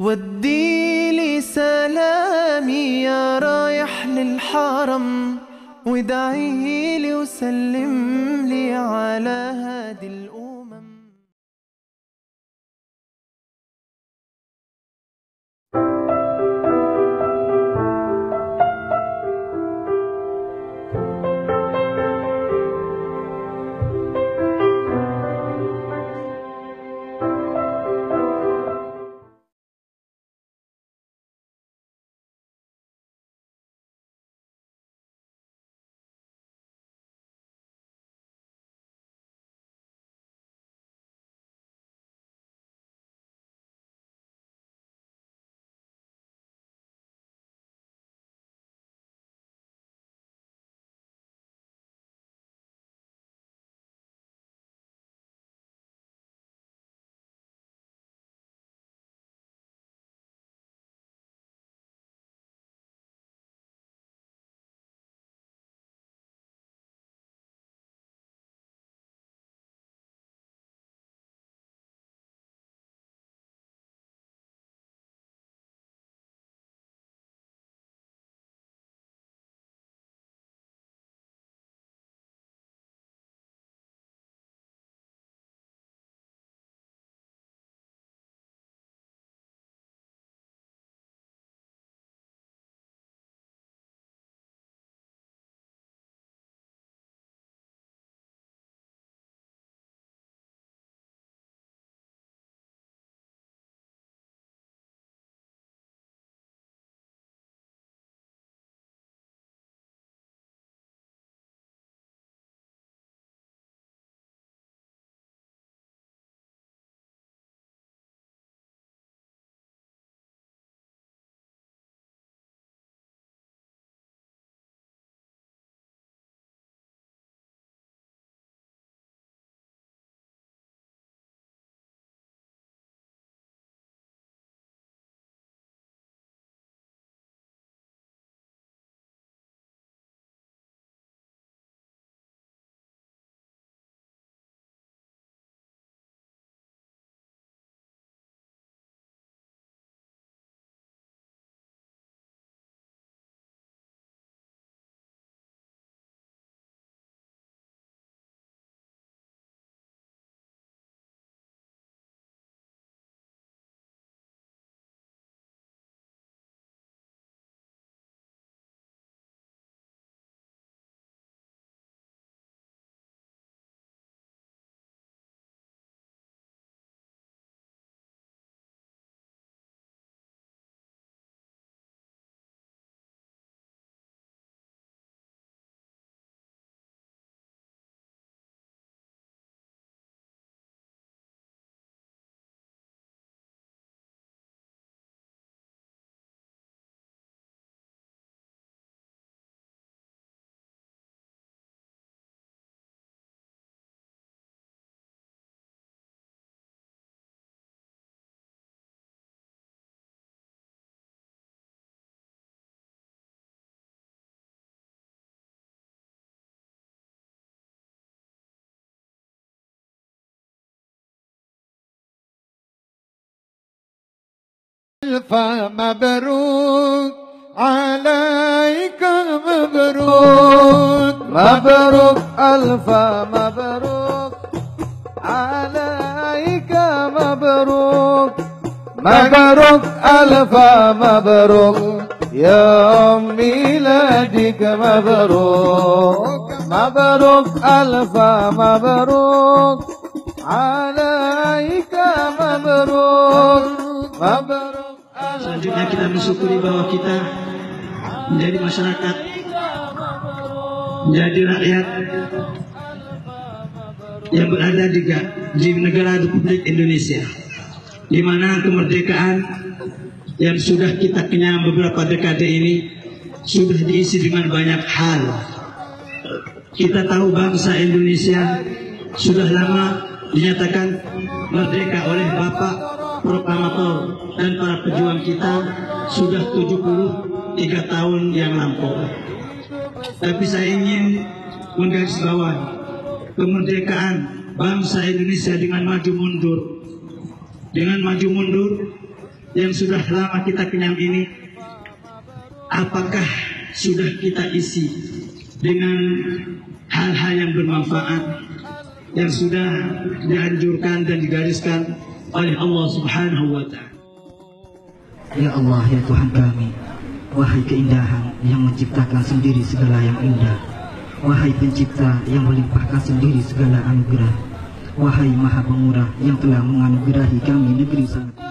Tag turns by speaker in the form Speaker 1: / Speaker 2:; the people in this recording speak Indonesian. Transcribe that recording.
Speaker 1: ودي لي سلامي يا رايح للحرم وادعي لي وسلم لي على هادي الأمم
Speaker 2: ألف مبروك عليك مبروك. مبروك ألف مبروك. عليك مبروك. مبروك ألف مبروك. يوم ميلادك مبروك. مبروك ألف مبروك. عليك مبروك. مبروك.
Speaker 3: Selanjutnya kita mensyukuri bahwa kita menjadi masyarakat, menjadi rakyat yang berada di, di negara Republik Indonesia, di mana kemerdekaan yang sudah kita kenyang beberapa dekade ini sudah diisi dengan banyak hal. Kita tahu bangsa Indonesia sudah lama dinyatakan merdeka oleh Bapak proklamator dan para pejuang kita sudah 73 tahun yang lampau. Tapi saya ingin menggarisbawahi kemerdekaan bangsa Indonesia dengan maju mundur. Dengan maju mundur, yang sudah lama kita kenyang ini apakah sudah kita isi dengan hal-hal yang bermanfaat yang sudah dianjurkan dan digariskan oleh Allah Subhanahu wa taala.
Speaker 4: Ya Allah ya Tuhan kami Wahai keindahan yang menciptakan sendiri segala yang indah Wahai pencipta yang melimpahkan sendiri segala anugerah Wahai maha pemurah yang telah menganugerahi kami negeri sangat